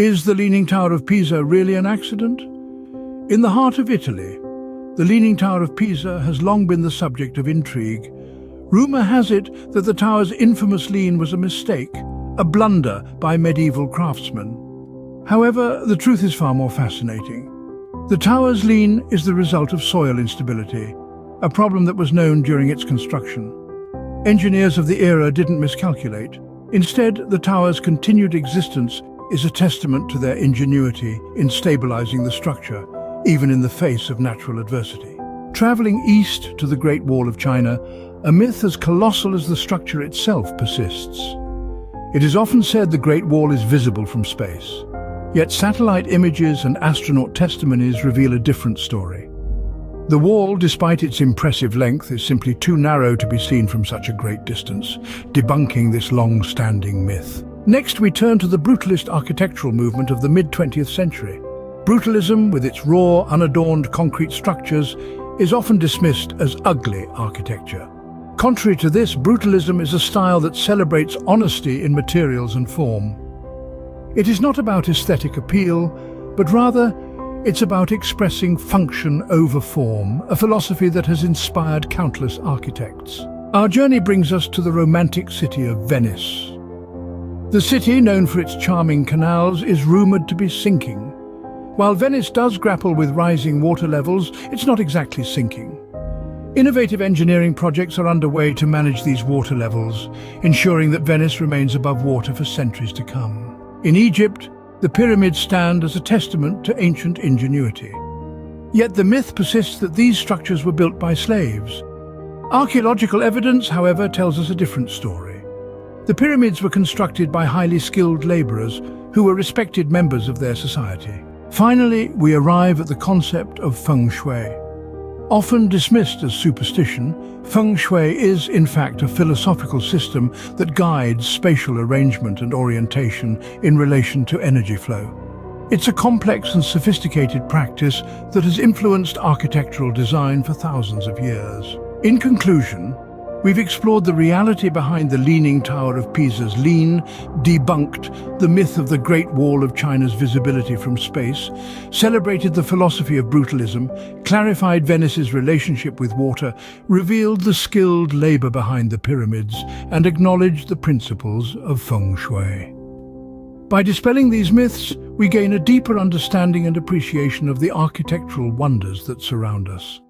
Is the Leaning Tower of Pisa really an accident? In the heart of Italy, the Leaning Tower of Pisa has long been the subject of intrigue. Rumour has it that the tower's infamous lean was a mistake, a blunder by medieval craftsmen. However, the truth is far more fascinating. The tower's lean is the result of soil instability, a problem that was known during its construction. Engineers of the era didn't miscalculate. Instead, the tower's continued existence is a testament to their ingenuity in stabilizing the structure, even in the face of natural adversity. Traveling east to the Great Wall of China, a myth as colossal as the structure itself persists. It is often said the Great Wall is visible from space. Yet satellite images and astronaut testimonies reveal a different story. The wall, despite its impressive length, is simply too narrow to be seen from such a great distance, debunking this long-standing myth. Next, we turn to the brutalist architectural movement of the mid-20th century. Brutalism, with its raw, unadorned concrete structures, is often dismissed as ugly architecture. Contrary to this, brutalism is a style that celebrates honesty in materials and form. It is not about aesthetic appeal, but rather it's about expressing function over form, a philosophy that has inspired countless architects. Our journey brings us to the romantic city of Venice, the city, known for its charming canals, is rumoured to be sinking. While Venice does grapple with rising water levels, it's not exactly sinking. Innovative engineering projects are underway to manage these water levels, ensuring that Venice remains above water for centuries to come. In Egypt, the pyramids stand as a testament to ancient ingenuity. Yet the myth persists that these structures were built by slaves. Archaeological evidence, however, tells us a different story. The pyramids were constructed by highly skilled labourers who were respected members of their society. Finally, we arrive at the concept of feng shui. Often dismissed as superstition, feng shui is in fact a philosophical system that guides spatial arrangement and orientation in relation to energy flow. It's a complex and sophisticated practice that has influenced architectural design for thousands of years. In conclusion, We've explored the reality behind the Leaning Tower of Pisa's lean, debunked the myth of the Great Wall of China's visibility from space, celebrated the philosophy of brutalism, clarified Venice's relationship with water, revealed the skilled labour behind the pyramids, and acknowledged the principles of feng shui. By dispelling these myths, we gain a deeper understanding and appreciation of the architectural wonders that surround us.